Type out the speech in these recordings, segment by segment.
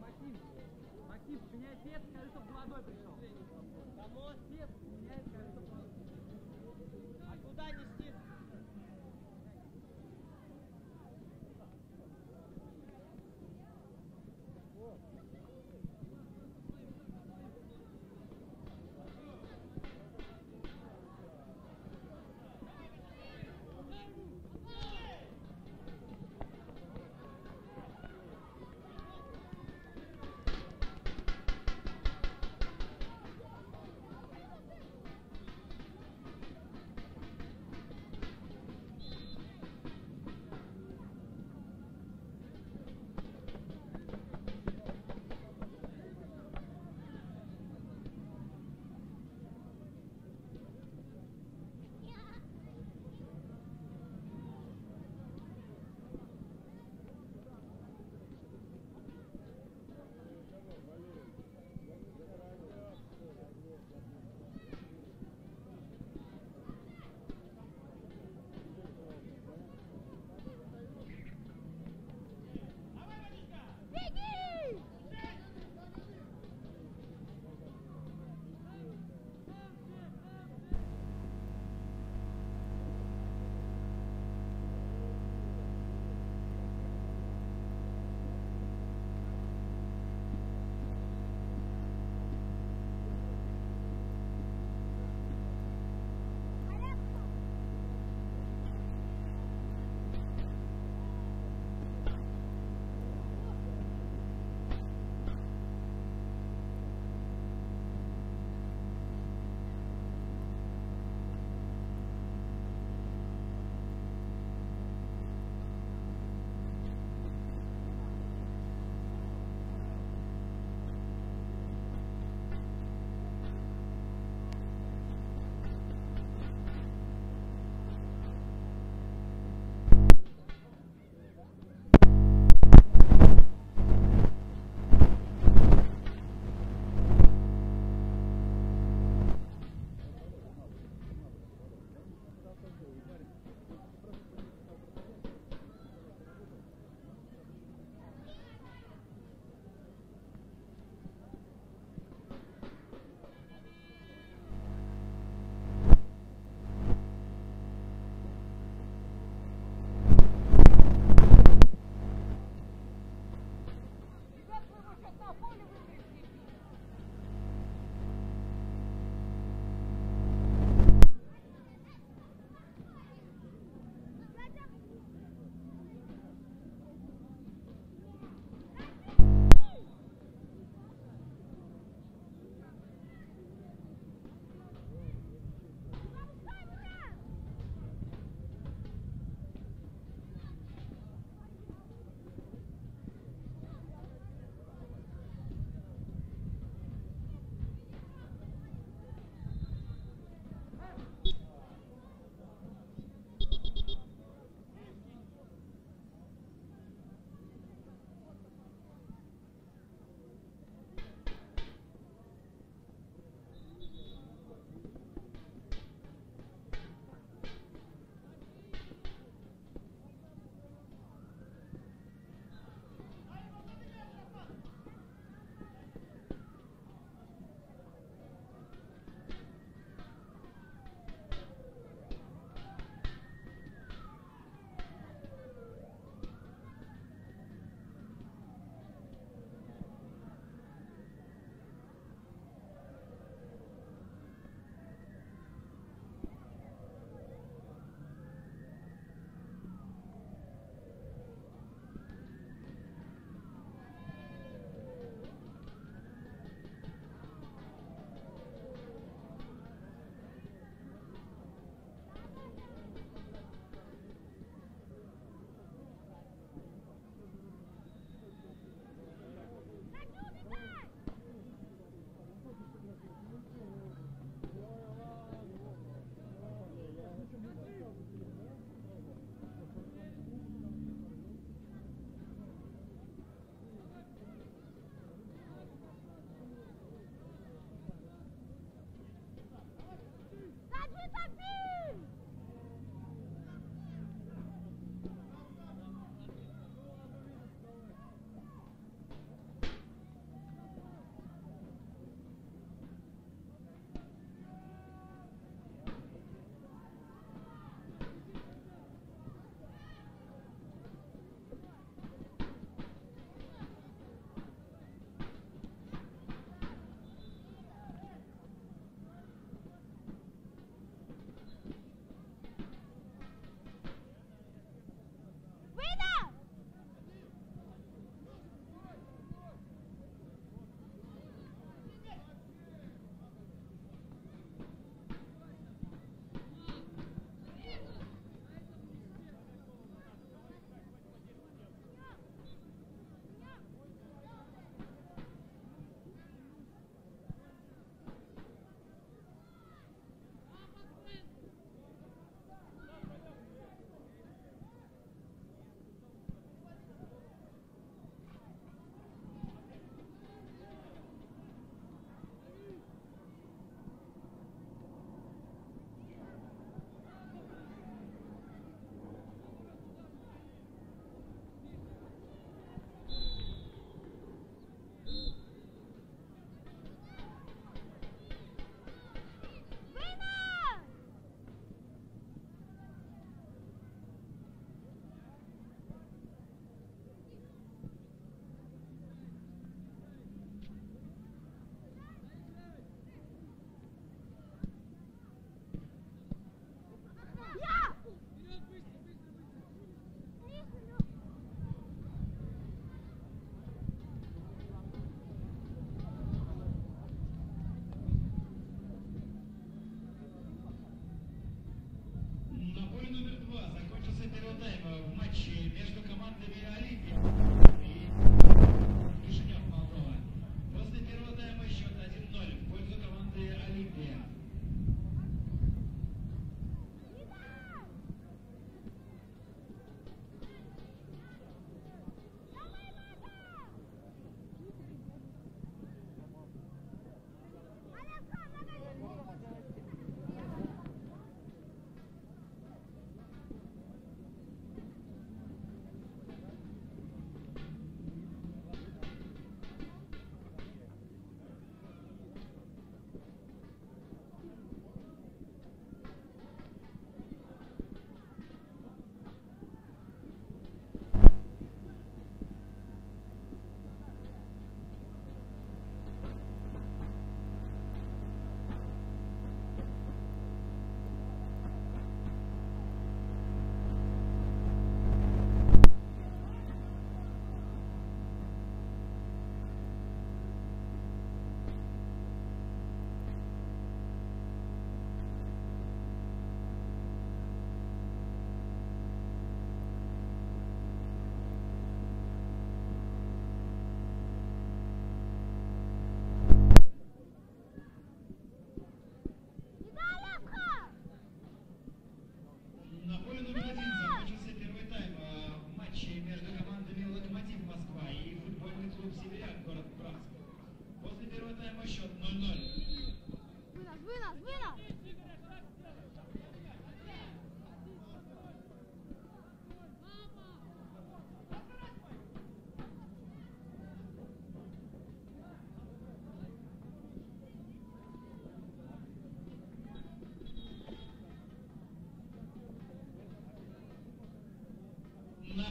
Максим, Максим, меняй цвет, скажи, чтобы молодой пришел. Кому?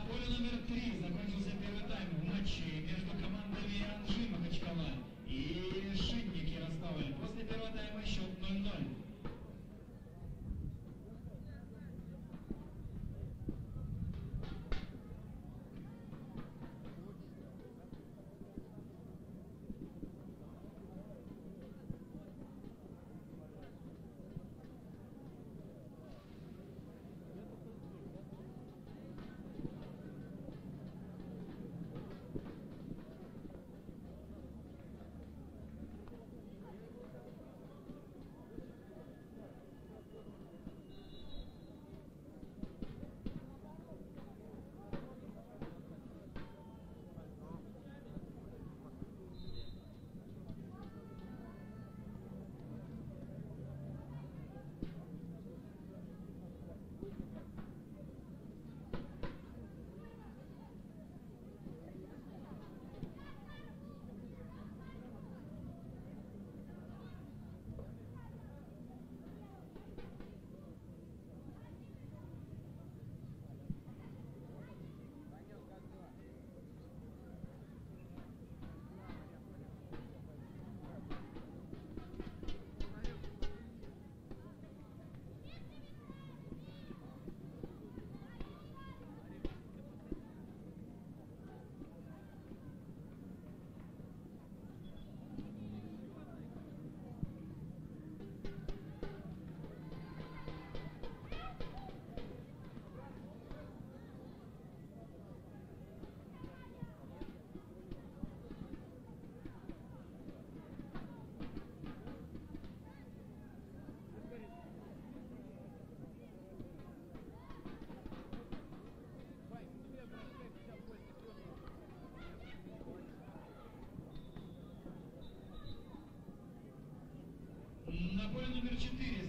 полю номер три закончился первый тайм в матче между номер 4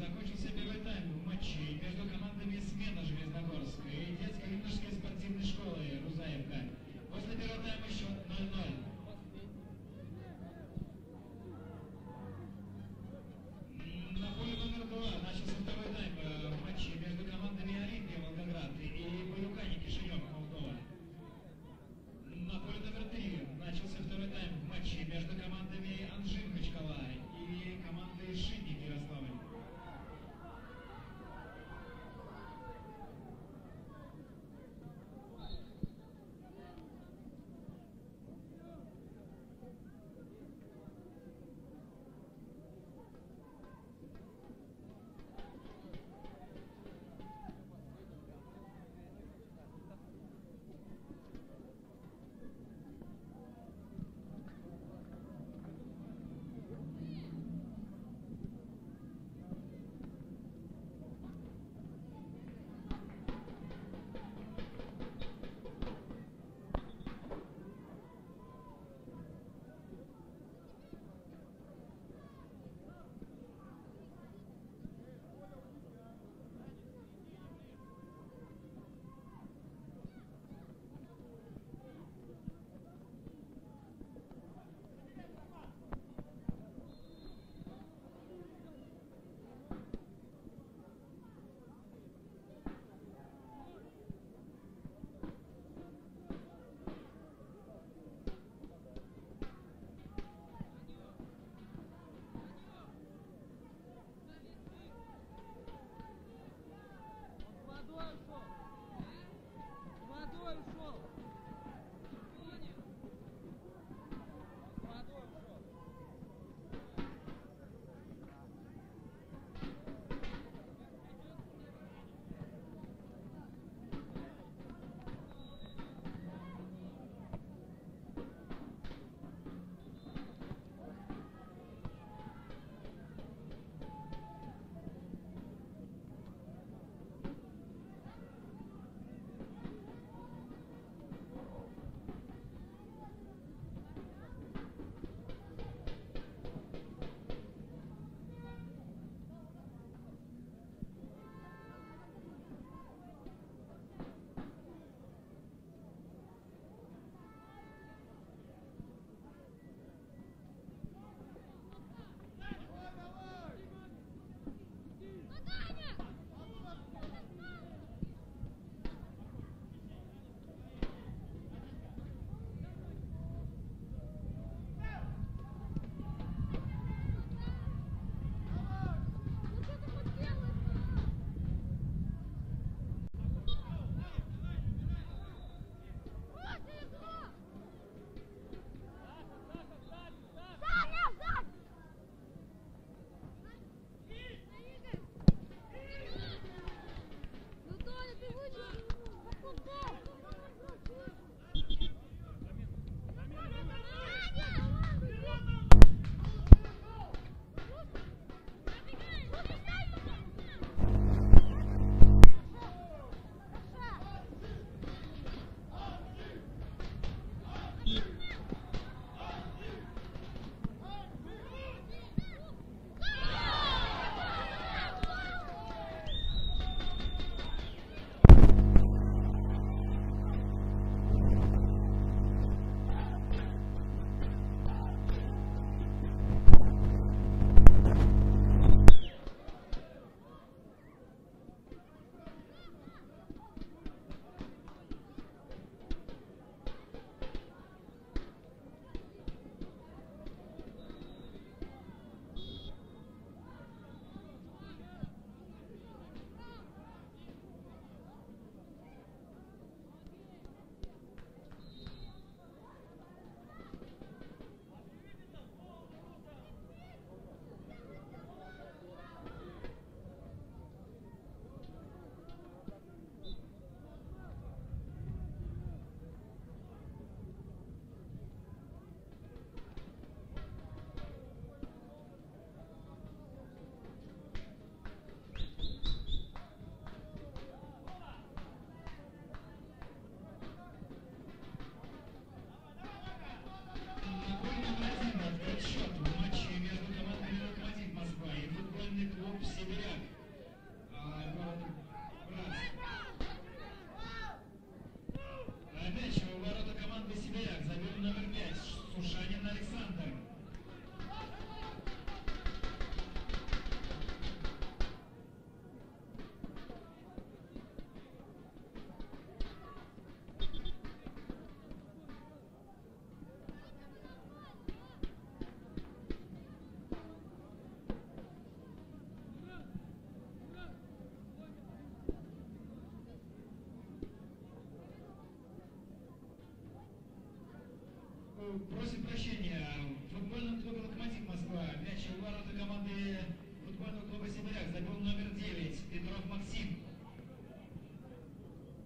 Просим прощения. В футбольном клубе «Локомотив Москва» мяч в ворота команды футбольного клуба «Сибиряк» забил номер 9 Петров Максим.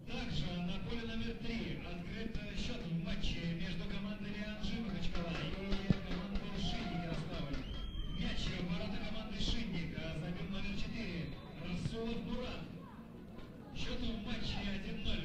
Также на поле номер 3 открыт счет в матче между командами Анжи Махачкала и командой Шинник Ярославль. Мяч в ворота команды Шинник забил номер 4 Расулов Мурат. Счет в матче 1-0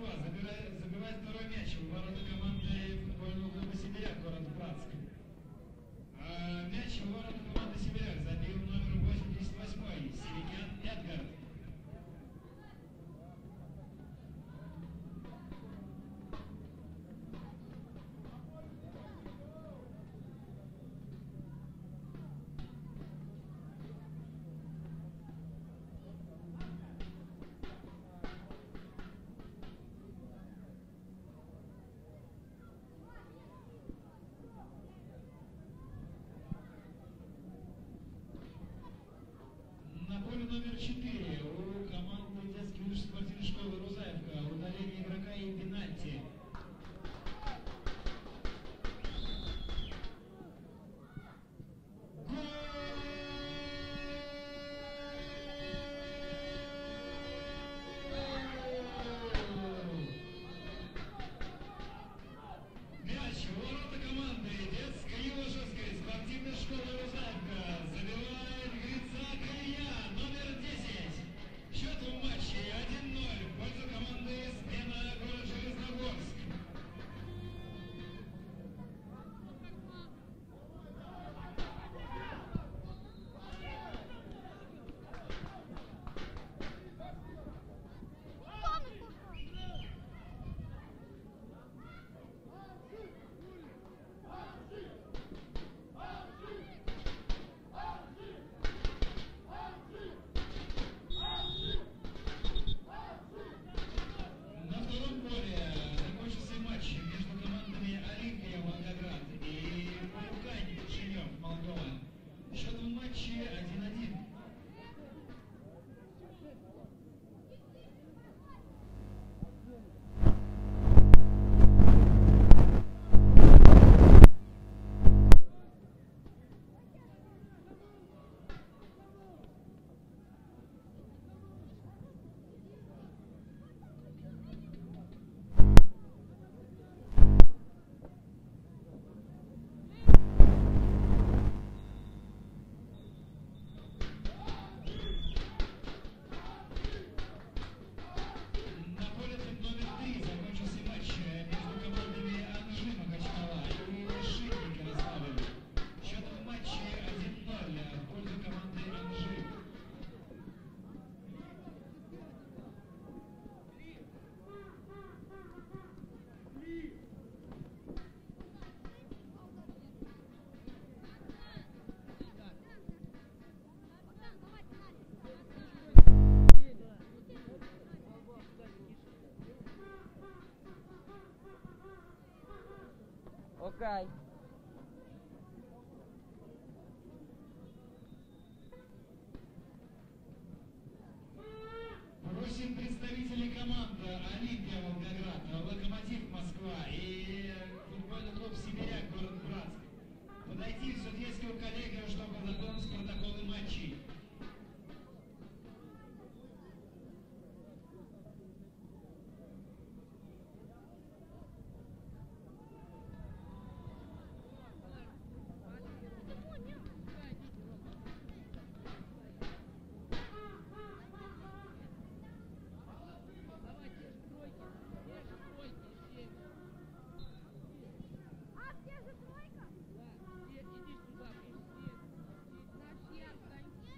Thank you. Номер 4 try.